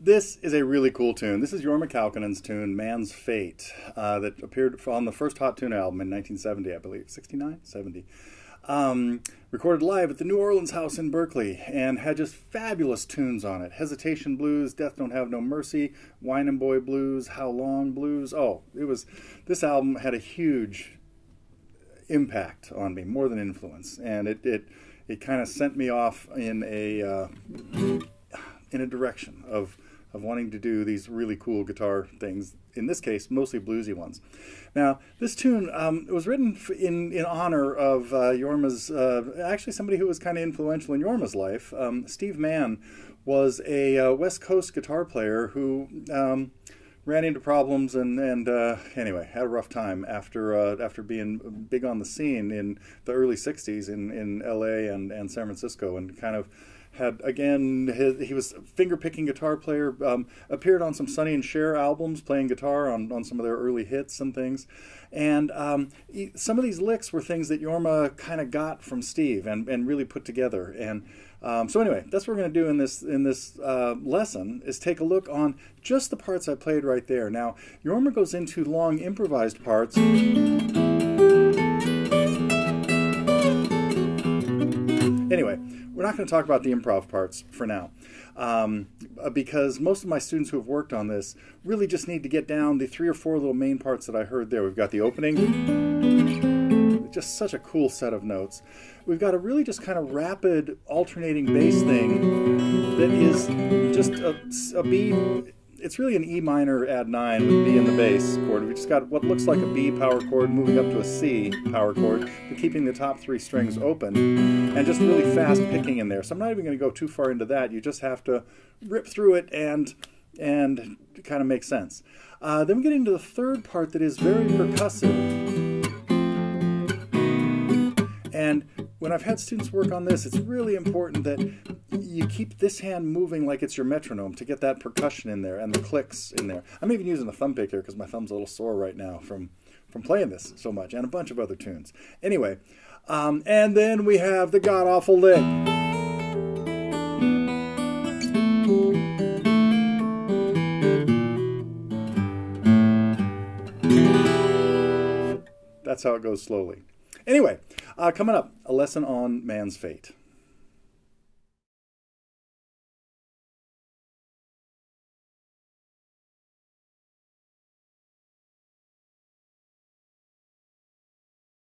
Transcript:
This is a really cool tune. This is Jorma Kaukonen's tune, Mann's Fate, uh, that appeared on the first Hot Tuna album in 1970, I believe. 69? 70. Um, recorded live at the New Orleans House in Berkeley and had just fabulous tunes on it. Hesitation Blues, Death Don't Have No Mercy, Winin' Boy Blues, How Long Blues. Oh, it was, this album had a huge impact on me, more than influence. And it, it, it kind of sent me off in a, uh, in a direction of, of wanting to do these really cool guitar things. In this case, mostly bluesy ones. Now, this tune um, was written in in honor of uh, Jorma's uh, actually somebody who was kind of influential in Jorma's life. Um, Steve Mann was a uh, West Coast guitar player who. Um, ran into problems and and uh, anyway had a rough time after uh, after being big on the scene in the early '60s in in L.A. and and San Francisco and kind of had again his, he was finger picking guitar player um, appeared on some Sonny and Cher albums playing guitar on, on some of their early hits and things. And um, he, some of these licks were things that Jorma kind of got from Steve and, and really put together. And um, so anyway that's what we're going to do in this in this uh, lesson is take a look on just the parts I played right there. Now Jorma goes into long improvised parts not going to talk about the improv parts for now um, uh, because most of my students who have worked on this really just need to get down the three or four little main parts that I heard there. We've got the opening, just such a cool set of notes. We've got a really just kind of rapid alternating bass thing that is just a, a B it's really an E minor add 9 with B in the bass chord. We just got what looks like a B power chord moving up to a C power chord, but keeping the top three strings open, and just really fast picking in there. So I'm not even going to go too far into that. You just have to rip through it and and kind of make sense. Uh, then we get into the third part that is very percussive. And when I've had students work on this, it's really important that you keep this hand moving like it's your metronome to get that percussion in there and the clicks in there. I'm even using a thumb pick here because my thumb's a little sore right now from, from playing this so much and a bunch of other tunes. Anyway, um, and then we have the god awful lick. That's how it goes slowly. Anyway, uh, coming up, a lesson on Mann's Fate.